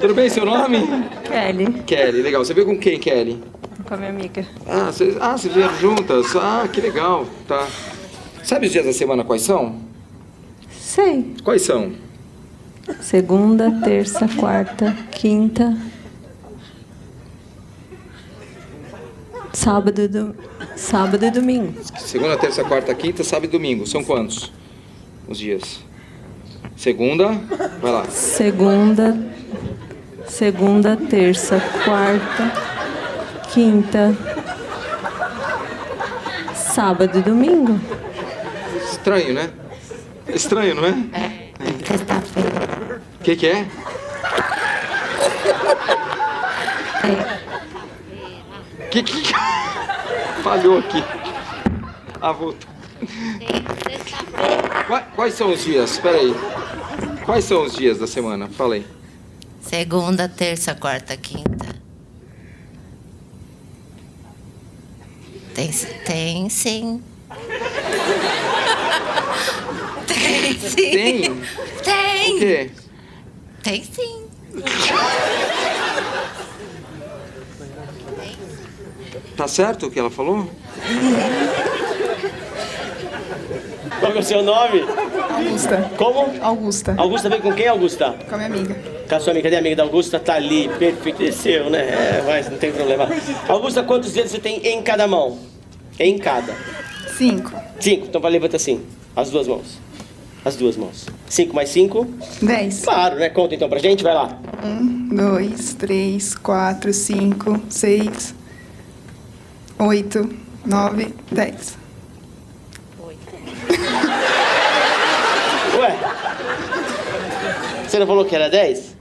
Tudo bem, seu nome? Kelly, Kelly, legal. Você veio com quem, Kelly? com a minha amiga. Ah, vocês ah, vieram juntas? Ah, que legal. Tá. Sabe os dias da semana quais são? Sei. Quais são? Segunda, terça, quarta, quinta. Sábado e, do... Sábado e domingo. Segunda, terça, quarta, quinta, sábado e domingo. São quantos? Os dias. Segunda, vai lá. Segunda, segunda, terça, quarta, quinta, sábado e domingo. Estranho, né? Estranho, não é? É. Sexta-feira. O que, que é? Que que falhou aqui? Ah, voltou. Qua- Quais são os dias? Espera aí. Quais são os dias da semana? Falei. Segunda, terça, quarta, quinta. Tem, tem sim. Tem sim. Tem? O Tem. quê? Tem sim. Tá certo o que ela falou? Qual é o seu nome? Augusta. Como? Augusta. Augusta veio com quem, Augusta? Com a minha amiga. Com a sua amiga, cadê a amiga da Augusta? Tá ali, perfeito, desceu, né? É, mas não tem problema. Augusta, quantos dedos você tem em cada mão? Em cada. Cinco. Cinco, então vai, levanta assim, as duas mãos. As duas mãos. Cinco mais cinco? Dez. Claro, né? Conta então pra gente, vai lá. Um, dois, três, quatro, cinco, seis, oito, nove, dez. Você não falou que era dez?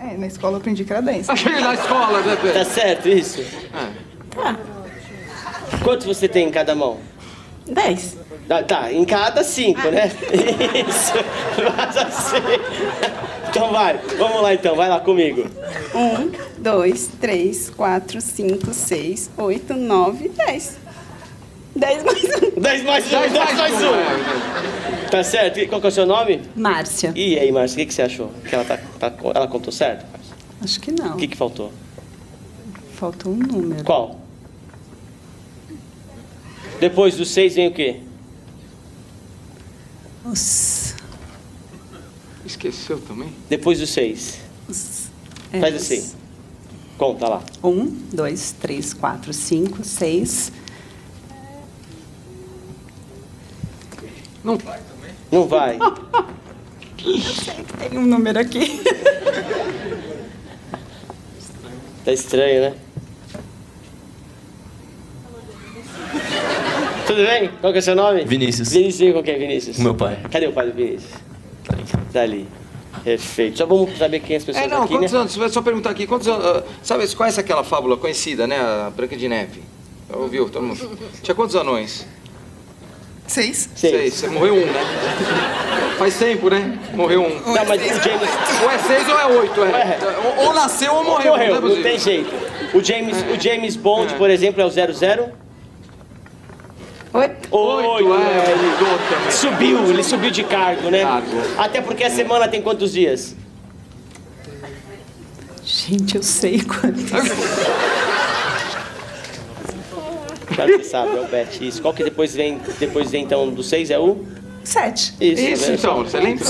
É, na escola eu aprendi que era dez. Achei na escola, né, Tá certo isso? É. Quantos você tem em cada mão? Dez. Tá, tá, em cada cinco, né? Isso. Mas assim. Então vai, vamos lá então, vai lá comigo. Um, dois, três, quatro, cinco, seis, oito, nove, dez. Dez mais um. 10 mais um, 10 mais um, um. Tá certo? E qual que é o seu nome? Márcia. E aí, Márcia, o que, que você achou? Que ela, tá, tá- ela contou certo? Márcia? Acho que não. O que, que faltou? Faltou um número. Qual? Depois do 6 vem o quê? Os, Esqueceu também? Depois do 6. os, é, Faz os- assim. Conta lá. Um, dois, três, quatro, cinco, seis. Não vai também. Não vai. Tem um número aqui. Tá estranho, né? Tudo bem? Qual que é o seu nome? Vinícius. Vinícius, com quem é Vinícius? Meu pai. Cadê o pai do Vinícius? Tá ali. Perfeito. Só vamos saber quem as pessoas É, não, aqui, quantos né? anos? Só perguntar aqui, quantos anos? ah, Sabe, você conhece aquela fábula conhecida, né? A Branca de Neve. Ouviu? Todo mundo. Tinha quantos anos? Seis. Seis. Seis. Morreu um, né? Faz tempo, né? Morreu um. Não, mas o James... Ou é seis ou é oito, é. Ou, ou nasceu ou morreu. Morreu, é não possível. tem jeito. O James, o James Bond, É. por exemplo, é o 00? Oito. Oito, é, é, ele mudou também. subiu, ele subiu de cargo, né? Cargo. Até porque a semana tem quantos dias? Gente, eu sei quantos. Já você sabe, é o Bet. Isso. Qual que depois vem, depois vem então do 6 é o? Sete. Isso, Isso, né? então, você lembra?